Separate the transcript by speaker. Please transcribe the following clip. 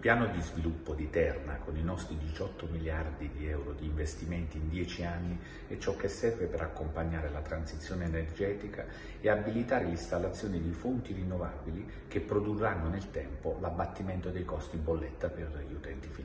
Speaker 1: piano di sviluppo di Terna, con i nostri 18 miliardi di euro di investimenti in 10 anni, è ciò che serve per accompagnare la transizione energetica e abilitare l'installazione di fonti rinnovabili che produrranno nel tempo l'abbattimento dei costi in bolletta per gli utenti finali.